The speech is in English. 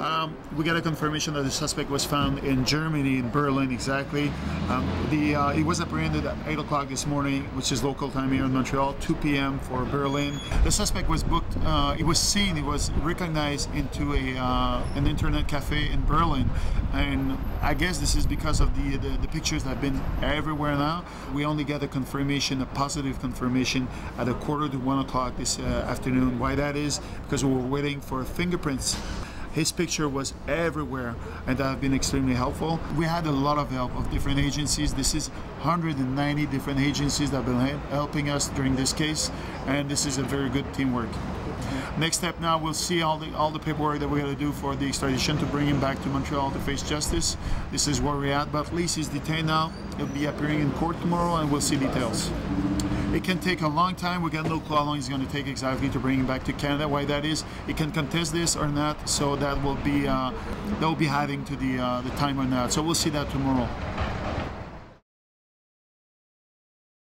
Um, we got a confirmation that the suspect was found in Germany, in Berlin, exactly. Um, the uh, he was apprehended at 8 o'clock this morning, which is local time here in Montreal, 2 p.m. for Berlin. The suspect was booked. Uh, he was seen. He was recognized into a uh, an internet cafe in Berlin, and I guess this is because of the, the, the pictures that have been everywhere now. We only get a confirmation, a positive confirmation, at a quarter to one o'clock this uh, afternoon. Why that is? Because we were waiting for fingerprints his picture was everywhere and that have been extremely helpful. We had a lot of help of different agencies. This is 190 different agencies that have been helping us during this case and this is a very good teamwork. Next step now, we'll see all the all the paperwork that we got to do for the extradition to bring him back to Montreal to face justice. This is where we're at, but at least he's detained now. He'll be appearing in court tomorrow, and we'll see details. It can take a long time. We got no clue how long it's going to take exactly to bring him back to Canada. Why that is, he can contest this or not. So that will be uh, that will be adding to the uh, the time or not. So we'll see that tomorrow.